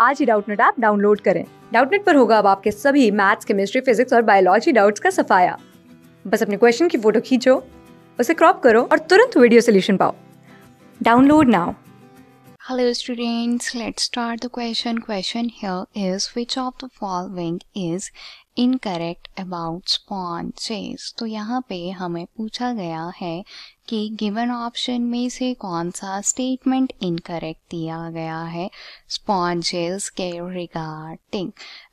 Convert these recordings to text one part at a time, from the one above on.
आज ही Doubtnut app download करें। डाउटनेट पर होगा अब आपके सभी मैथ्स केमिस्ट्री फिजिक्स और बायोलॉजी डाउट्स का सफाया। बस अपने क्वेश्चन की फ़ोटो खींचो उसे क्रॉप करो और तुरंत वीडियो सोल्यूशन पाओ। Download now. Hello students, let's start the question. Question here is which of the following is incorrect about sponges तो यहाँ पे हमें पूछा गया है कि गिवन ऑप्शन में से कौन सा स्टेटमेंट इनकरेक्ट दिया गया है? स्पॉन्जेस के रिगार्डिंग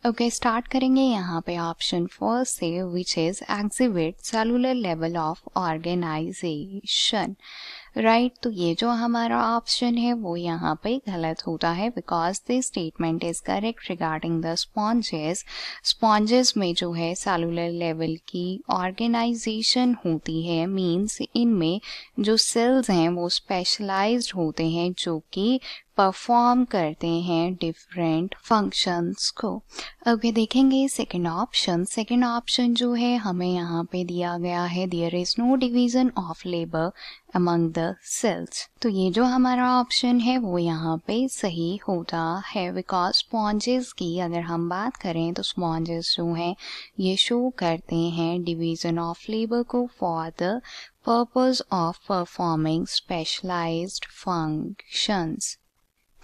ओके स्टार्ट करेंगे यहाँ पे ऑप्शन फ़र्स्ट से which is exhibit cellular level of organisation right तो ये जो हमारा ऑप्शन है, वो यहाँ पे गलत होता है because this statement is correct regarding the sponges sponges में जो है सेलुलर लेवल की ऑर्गेनाइजेशन होती है मीन्स इनमें जो सेल्स हैं वो स्पेशलाइज्ड होते हैं जो कि परफॉर्म करते हैं डिफरेंट फ़ंक्शंस को। अभी देखेंगे सेकेंड ऑप्शन सेकेंड ऑप्शन जो है, हमें यहाँ पे दिया गया है there is no division of labour among the cells तो ये जो हमारा ऑप्शन है, वो यहाँ पे सही होता है। बिकॉज़ स्पॉन्जेस की अगर हम बात करें तो स्पॉन्जेस जो हैं, ये शो करते हैं डिवीज़न ऑफ़ लेबर को for the purpose of performing specialised functions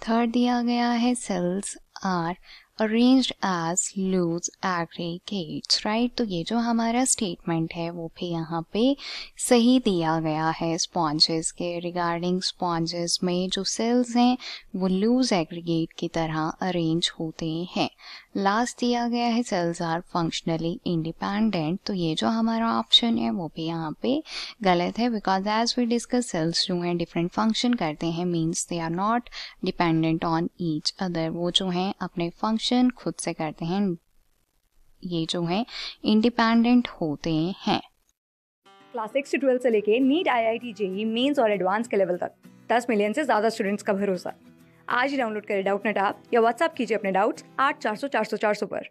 third दिया गया है cells are arranged as loose aggregates right तो ये जो हमारा स्टेटमेंट है, वो भी यहाँ पे सही दिया गया है स्पॉन्जेस के रिगार्डिंग स्पॉन्जेस में जो सेल्स हैं, वो लूज एग्रीगेट की तरह अरेंज होते हैं। लास्ट दिया गया है सेल्स आर फंक्शनली इंडिपेंडेंट तो ये जो हमारा ऑप्शन है, वो भी यहाँ पे गलत है because as we discuss cells जो हैं डिफरेंट फ़ंक्शन करते हैं means they are not dependent on each other वो जो हैं, अपने फ़ंक्शन खुद से करते हैं। ये जो है इंडिपेंडेंट होते हैं। क्लास सिक्स से ट्वेल्थ से लेके NEET I I T JEE mains और एडवांस के लेवल तक। दस मिलियन से ज़्यादा स्टूडेंट्स का भरोसा। आज ही डाउनलोड करें डाउट नेट आप या व्हाट्सअप कीजिए अपने डाउट्स आठ चार सौ चार सौ चार सौ पर।